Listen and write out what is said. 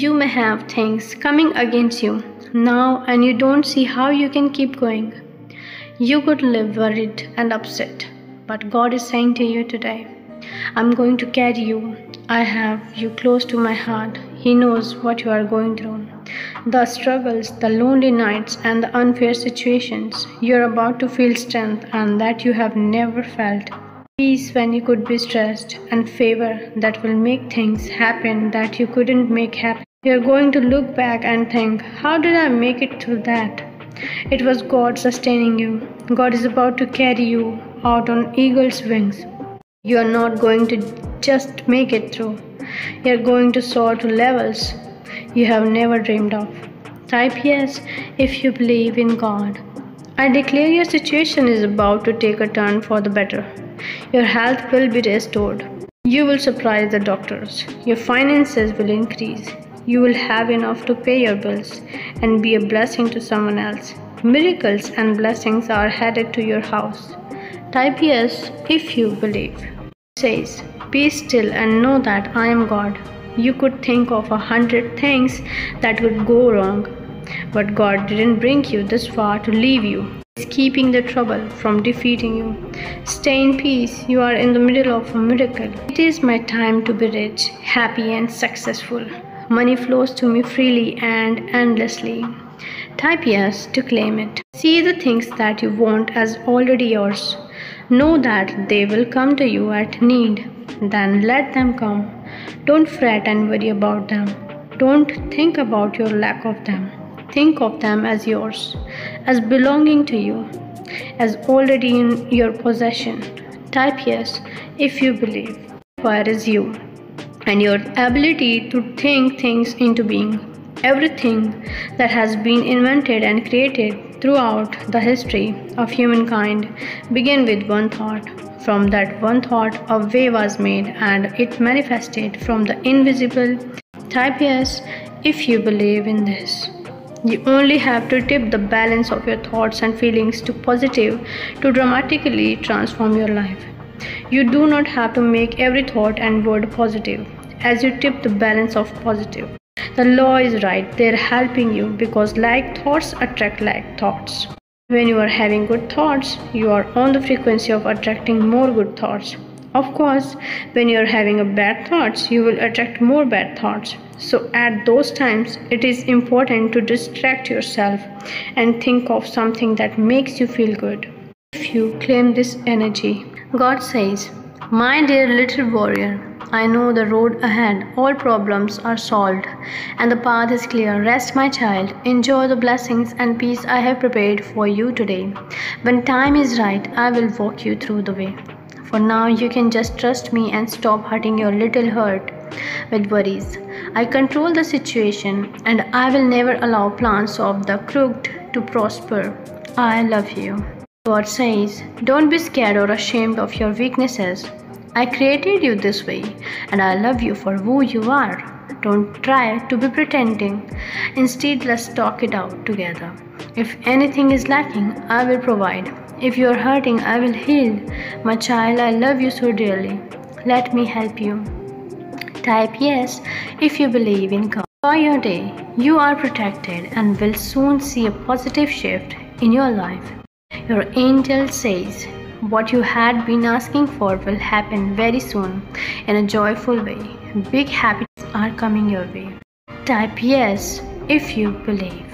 You may have things coming against you now and you don't see how you can keep going. You could live worried and upset, but God is saying to you today, I'm going to carry you. I have you close to my heart. He knows what you are going through. The struggles, the lonely nights, and the unfair situations. You're about to feel strength and that you have never felt. Peace when you could be stressed, and favor that will make things happen that you couldn't make happen. You're going to look back and think, How did I make it through that? It was God sustaining you. God is about to carry you out on eagle's wings. You are not going to just make it through. You are going to soar to levels you have never dreamed of. Type yes if you believe in God. I declare your situation is about to take a turn for the better. Your health will be restored. You will surprise the doctors. Your finances will increase. You will have enough to pay your bills and be a blessing to someone else. Miracles and blessings are headed to your house. Type yes if you believe. It says, Be still and know that I am God. You could think of a hundred things that would go wrong, but God didn't bring you this far to leave you. He's keeping the trouble from defeating you. Stay in peace. You are in the middle of a miracle. It is my time to be rich, happy, and successful. Money flows to me freely and endlessly. Type yes to claim it. See the things that you want as already yours. Know that they will come to you at need. Then let them come. Don't fret and worry about them. Don't think about your lack of them. Think of them as yours, as belonging to you, as already in your possession. Type yes if you believe. Where is you? And your ability to think things into being. Everything that has been invented and created throughout the history of humankind began with one thought. From that one thought, a way was made and it manifested from the invisible. Type yes if you believe in this. You only have to tip the balance of your thoughts and feelings to positive to dramatically transform your life. You do not have to make every thought and word positive as you tip the balance of positive. The law is right, they're helping you because like thoughts attract like thoughts. When you are having good thoughts, you are on the frequency of attracting more good thoughts. Of course, when you are having a bad thoughts, you will attract more bad thoughts. So at those times, it is important to distract yourself and think of something that makes you feel good. If you claim this energy, God says, My dear little warrior, I know the road ahead. All problems are solved and the path is clear. Rest, my child. Enjoy the blessings and peace I have prepared for you today. When time is right, I will walk you through the way. For now, you can just trust me and stop hurting your little heart with worries. I control the situation and I will never allow plans of the crooked to prosper. I love you. God says, Don't be scared or ashamed of your weaknesses. I created you this way and I love you for who you are. Don't try to be pretending. Instead, let's talk it out together. If anything is lacking, I will provide. If you are hurting, I will heal. My child, I love you so dearly. Let me help you. Type yes if you believe in God. For your day, you are protected and will soon see a positive shift in your life. Your angel says what you had been asking for will happen very soon in a joyful way. Big happiness are coming your way. Type yes if you believe.